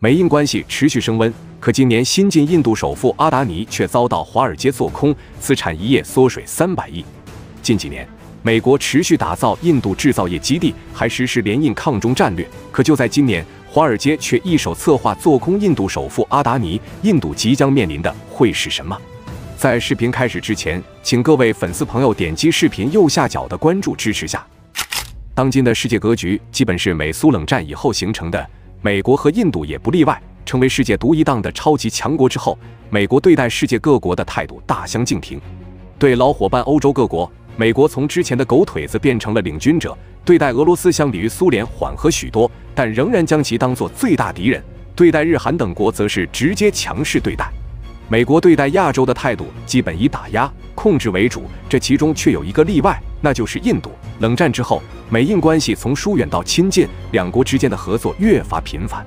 美印关系持续升温。可今年新晋印度首富阿达尼却遭到华尔街做空，资产一夜缩水三百亿。近几年，美国持续打造印度制造业基地，还实施联印抗中战略。可就在今年，华尔街却一手策划做空印度首富阿达尼。印度即将面临的会是什么？在视频开始之前，请各位粉丝朋友点击视频右下角的关注支持下。当今的世界格局基本是美苏冷战以后形成的，美国和印度也不例外。成为世界独一档的超级强国之后，美国对待世界各国的态度大相径庭。对老伙伴欧洲各国，美国从之前的狗腿子变成了领军者；对待俄罗斯，相比于苏联缓和许多，但仍然将其当作最大敌人。对待日韩等国，则是直接强势对待。美国对待亚洲的态度基本以打压、控制为主，这其中却有一个例外，那就是印度。冷战之后，美印关系从疏远到亲近，两国之间的合作越发频繁。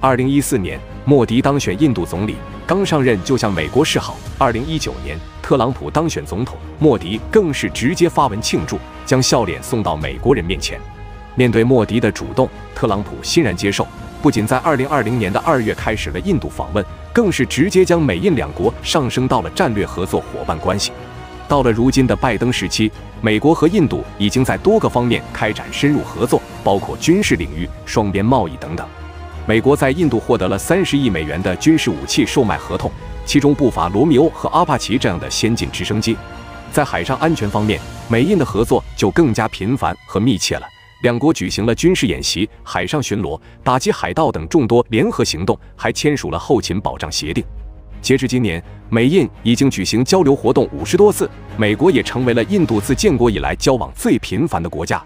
二零一四年，莫迪当选印度总理，刚上任就向美国示好。二零一九年，特朗普当选总统，莫迪更是直接发文庆祝，将笑脸送到美国人面前。面对莫迪的主动，特朗普欣然接受，不仅在二零二零年的二月开始了印度访问，更是直接将美印两国上升到了战略合作伙伴关系。到了如今的拜登时期，美国和印度已经在多个方面开展深入合作，包括军事领域、双边贸易等等。美国在印度获得了三十亿美元的军事武器售卖合同，其中不乏罗密欧和阿帕奇这样的先进直升机。在海上安全方面，美印的合作就更加频繁和密切了。两国举行了军事演习、海上巡逻、打击海盗等众多联合行动，还签署了后勤保障协定。截至今年，美印已经举行交流活动五十多次，美国也成为了印度自建国以来交往最频繁的国家。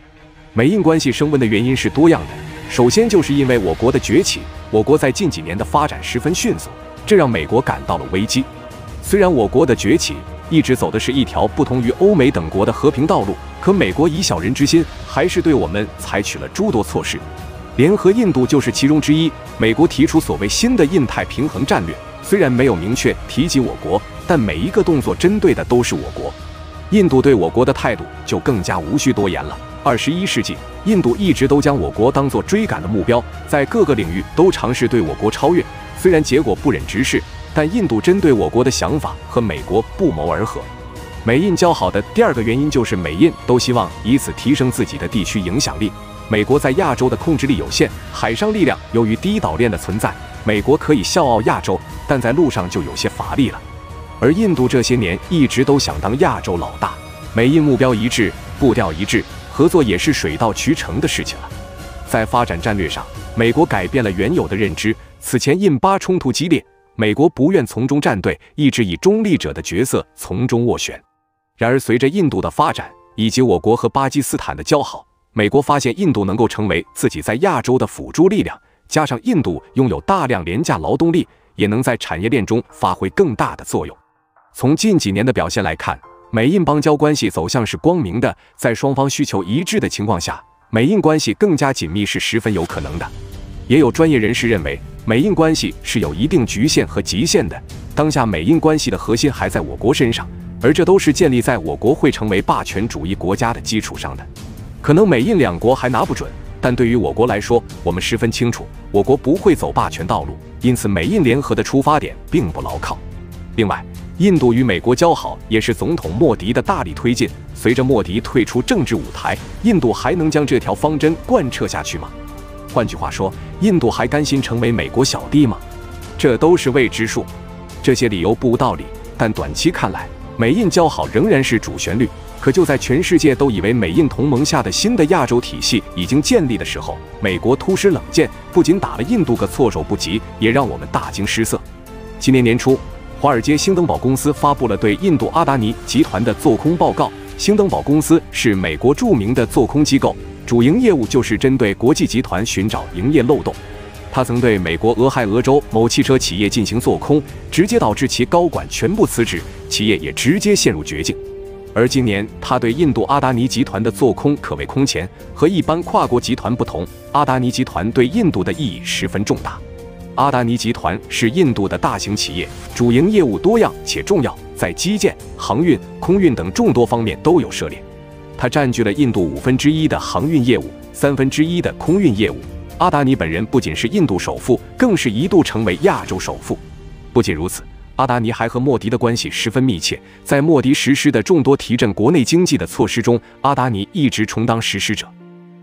美印关系升温的原因是多样的。首先，就是因为我国的崛起，我国在近几年的发展十分迅速，这让美国感到了危机。虽然我国的崛起一直走的是一条不同于欧美等国的和平道路，可美国以小人之心，还是对我们采取了诸多措施。联合印度就是其中之一。美国提出所谓新的印太平衡战略，虽然没有明确提及我国，但每一个动作针对的都是我国。印度对我国的态度就更加无需多言了。二十一世纪，印度一直都将我国当作追赶的目标，在各个领域都尝试对我国超越。虽然结果不忍直视，但印度针对我国的想法和美国不谋而合。美印交好的第二个原因就是美印都希望以此提升自己的地区影响力。美国在亚洲的控制力有限，海上力量由于第一岛链的存在，美国可以笑傲亚洲，但在路上就有些乏力了。而印度这些年一直都想当亚洲老大，美印目标一致，步调一致。合作也是水到渠成的事情了。在发展战略上，美国改变了原有的认知。此前印巴冲突激烈，美国不愿从中站队，一直以中立者的角色从中斡旋。然而，随着印度的发展以及我国和巴基斯坦的交好，美国发现印度能够成为自己在亚洲的辅助力量，加上印度拥有大量廉价劳动力，也能在产业链中发挥更大的作用。从近几年的表现来看。美印邦交关系走向是光明的，在双方需求一致的情况下，美印关系更加紧密是十分有可能的。也有专业人士认为，美印关系是有一定局限和极限的。当下美印关系的核心还在我国身上，而这都是建立在我国会成为霸权主义国家的基础上的。可能美印两国还拿不准，但对于我国来说，我们十分清楚，我国不会走霸权道路，因此美印联合的出发点并不牢靠。另外，印度与美国交好也是总统莫迪的大力推进。随着莫迪退出政治舞台，印度还能将这条方针贯彻下去吗？换句话说，印度还甘心成为美国小弟吗？这都是未知数。这些理由不无道理，但短期看来，美印交好仍然是主旋律。可就在全世界都以为美印同盟下的新的亚洲体系已经建立的时候，美国突施冷箭，不仅打了印度个措手不及，也让我们大惊失色。今年年初。华尔街兴登堡公司发布了对印度阿达尼集团的做空报告。兴登堡公司是美国著名的做空机构，主营业务就是针对国际集团寻找营业漏洞。他曾对美国俄亥俄州某汽车企业进行做空，直接导致其高管全部辞职，企业也直接陷入绝境。而今年他对印度阿达尼集团的做空可谓空前。和一般跨国集团不同，阿达尼集团对印度的意义十分重大。阿达尼集团是印度的大型企业，主营业务多样且重要，在基建、航运、空运等众多方面都有涉猎。它占据了印度五分之一的航运业务，三分之一的空运业务，阿达尼本人不仅是印度首富，更是一度成为亚洲首富。不仅如此，阿达尼还和莫迪的关系十分密切。在莫迪实施的众多提振国内经济的措施中，阿达尼一直充当实施者。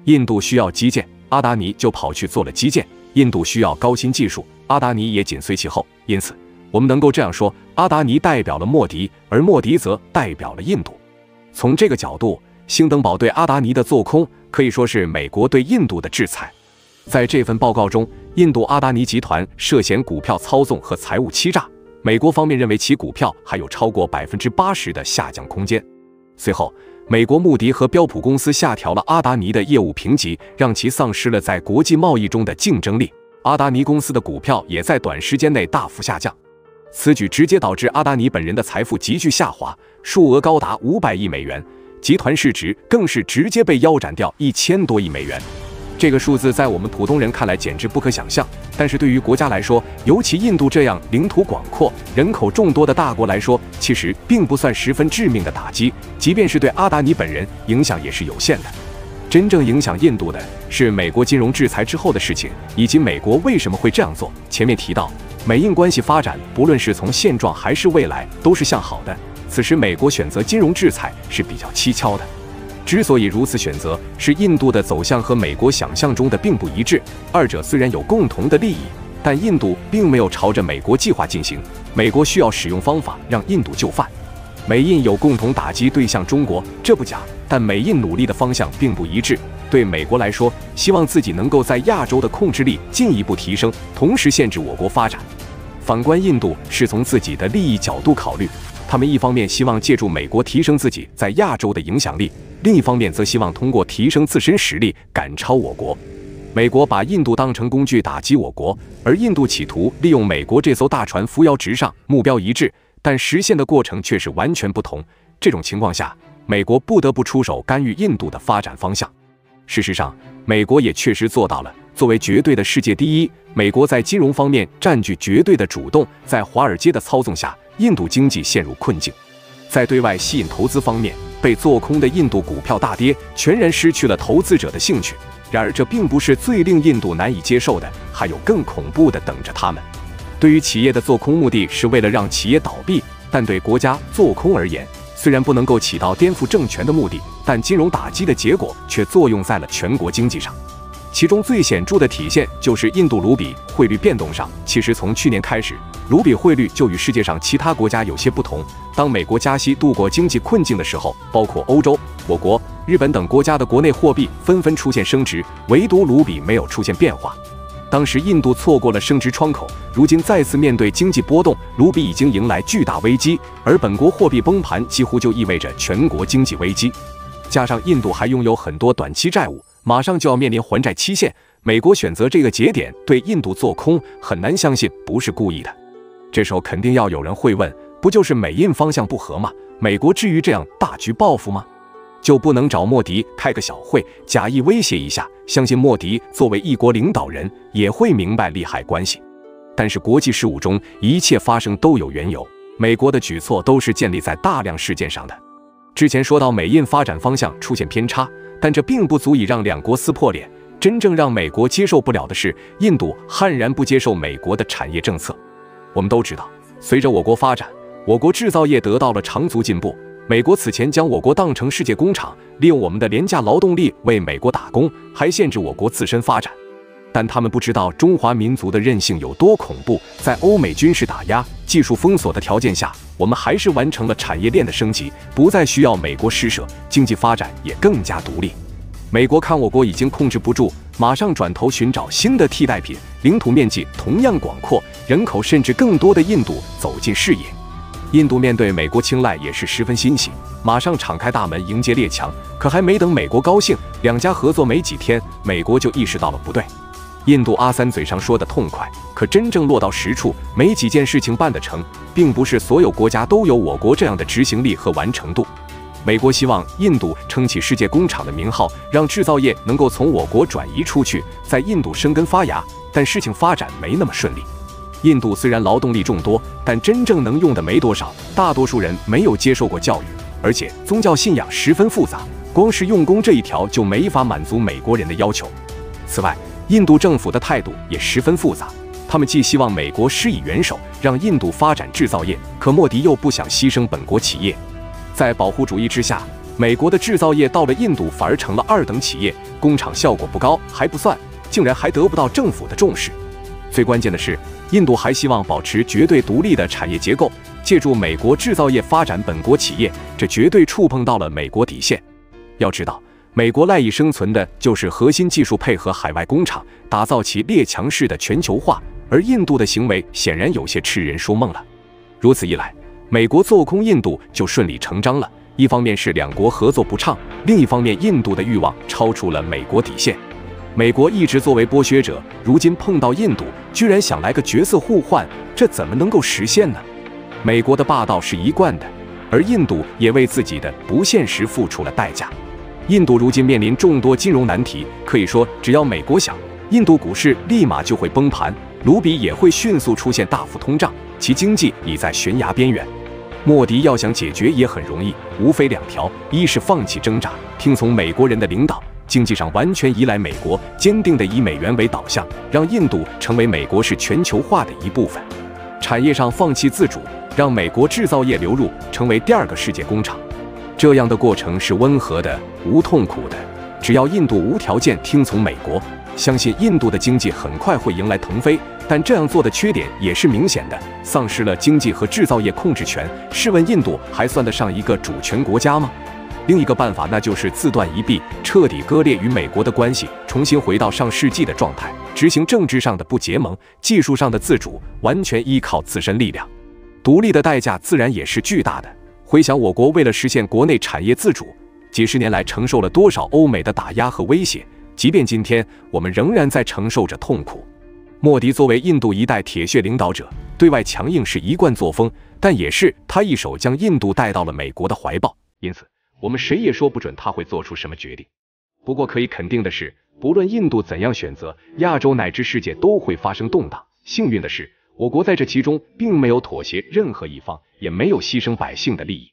印度需要基建，阿达尼就跑去做了基建；印度需要高新技术，阿达尼也紧随其后。因此，我们能够这样说：阿达尼代表了莫迪，而莫迪则代表了印度。从这个角度，兴登堡对阿达尼的做空可以说是美国对印度的制裁。在这份报告中，印度阿达尼集团涉嫌股票操纵和财务欺诈，美国方面认为其股票还有超过百分之八十的下降空间。随后，美国穆迪和标普公司下调了阿达尼的业务评级，让其丧失了在国际贸易中的竞争力。阿达尼公司的股票也在短时间内大幅下降，此举直接导致阿达尼本人的财富急剧下滑，数额高达五百亿美元，集团市值更是直接被腰斩掉一千多亿美元。这个数字在我们普通人看来简直不可想象，但是对于国家来说，尤其印度这样领土广阔、人口众多的大国来说，其实并不算十分致命的打击。即便是对阿达尼本人影响也是有限的。真正影响印度的是美国金融制裁之后的事情，以及美国为什么会这样做。前面提到，美印关系发展，不论是从现状还是未来，都是向好的。此时，美国选择金融制裁是比较蹊跷的。之所以如此选择，是印度的走向和美国想象中的并不一致。二者虽然有共同的利益，但印度并没有朝着美国计划进行。美国需要使用方法让印度就范。美印有共同打击对象中国，这不假。但美印努力的方向并不一致。对美国来说，希望自己能够在亚洲的控制力进一步提升，同时限制我国发展。反观印度，是从自己的利益角度考虑。他们一方面希望借助美国提升自己在亚洲的影响力，另一方面则希望通过提升自身实力赶超我国。美国把印度当成工具打击我国，而印度企图利用美国这艘大船扶摇直上，目标一致，但实现的过程却是完全不同。这种情况下，美国不得不出手干预印度的发展方向。事实上，美国也确实做到了。作为绝对的世界第一，美国在金融方面占据绝对的主动，在华尔街的操纵下。印度经济陷入困境，在对外吸引投资方面，被做空的印度股票大跌，全然失去了投资者的兴趣。然而，这并不是最令印度难以接受的，还有更恐怖的等着他们。对于企业的做空目的是为了让企业倒闭，但对国家做空而言，虽然不能够起到颠覆政权的目的，但金融打击的结果却作用在了全国经济上。其中最显著的体现就是印度卢比汇率变动上。其实从去年开始，卢比汇率就与世界上其他国家有些不同。当美国加息度过经济困境的时候，包括欧洲、我国、日本等国家的国内货币纷纷出现升值，唯独卢比没有出现变化。当时印度错过了升值窗口，如今再次面对经济波动，卢比已经迎来巨大危机，而本国货币崩盘几乎就意味着全国经济危机。加上印度还拥有很多短期债务。马上就要面临还债期限，美国选择这个节点对印度做空，很难相信不是故意的。这时候肯定要有人会问：不就是美印方向不合吗？美国至于这样大局报复吗？就不能找莫迪开个小会，假意威胁一下？相信莫迪作为一国领导人也会明白利害关系。但是国际事务中一切发生都有缘由，美国的举措都是建立在大量事件上的。之前说到美印发展方向出现偏差。但这并不足以让两国撕破脸。真正让美国接受不了的是，印度悍然不接受美国的产业政策。我们都知道，随着我国发展，我国制造业得到了长足进步。美国此前将我国当成世界工厂，利用我们的廉价劳动力为美国打工，还限制我国自身发展。但他们不知道中华民族的韧性有多恐怖。在欧美军事打压、技术封锁的条件下，我们还是完成了产业链的升级，不再需要美国施舍，经济发展也更加独立。美国看我国已经控制不住，马上转头寻找新的替代品。领土面积同样广阔，人口甚至更多的印度走进视野。印度面对美国青睐也是十分欣喜，马上敞开大门迎接列强。可还没等美国高兴，两家合作没几天，美国就意识到了不对。印度阿三嘴上说的痛快，可真正落到实处，没几件事情办得成，并不是所有国家都有我国这样的执行力和完成度。美国希望印度撑起世界工厂的名号，让制造业能够从我国转移出去，在印度生根发芽，但事情发展没那么顺利。印度虽然劳动力众多，但真正能用的没多少，大多数人没有接受过教育，而且宗教信仰十分复杂，光是用工这一条就没法满足美国人的要求。此外，印度政府的态度也十分复杂，他们既希望美国施以援手，让印度发展制造业，可莫迪又不想牺牲本国企业。在保护主义之下，美国的制造业到了印度反而成了二等企业，工厂效果不高还不算，竟然还得不到政府的重视。最关键的是，印度还希望保持绝对独立的产业结构，借助美国制造业发展本国企业，这绝对触碰到了美国底线。要知道。美国赖以生存的就是核心技术配合海外工厂，打造其列强式的全球化。而印度的行为显然有些痴人说梦了。如此一来，美国做空印度就顺理成章了。一方面是两国合作不畅，另一方面印度的欲望超出了美国底线。美国一直作为剥削者，如今碰到印度，居然想来个角色互换，这怎么能够实现呢？美国的霸道是一贯的，而印度也为自己的不现实付出了代价。印度如今面临众多金融难题，可以说，只要美国想，印度股市立马就会崩盘，卢比也会迅速出现大幅通胀，其经济已在悬崖边缘。莫迪要想解决也很容易，无非两条：一是放弃挣扎，听从美国人的领导，经济上完全依赖美国，坚定的以美元为导向，让印度成为美国式全球化的一部分；产业上放弃自主，让美国制造业流入，成为第二个世界工厂。这样的过程是温和的、无痛苦的。只要印度无条件听从美国，相信印度的经济很快会迎来腾飞。但这样做的缺点也是明显的，丧失了经济和制造业控制权。试问印度还算得上一个主权国家吗？另一个办法，那就是自断一臂，彻底割裂与美国的关系，重新回到上世纪的状态，执行政治上的不结盟，技术上的自主，完全依靠自身力量。独立的代价自然也是巨大的。回想我国为了实现国内产业自主，几十年来承受了多少欧美的打压和威胁？即便今天我们仍然在承受着痛苦。莫迪作为印度一代铁血领导者，对外强硬是一贯作风，但也是他一手将印度带到了美国的怀抱。因此，我们谁也说不准他会做出什么决定。不过可以肯定的是，不论印度怎样选择，亚洲乃至世界都会发生动荡。幸运的是。我国在这其中并没有妥协任何一方，也没有牺牲百姓的利益。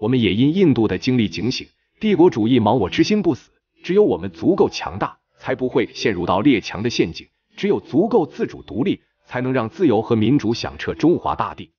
我们也因印度的经历警醒，帝国主义亡我之心不死。只有我们足够强大，才不会陷入到列强的陷阱；只有足够自主独立，才能让自由和民主响彻中华大地。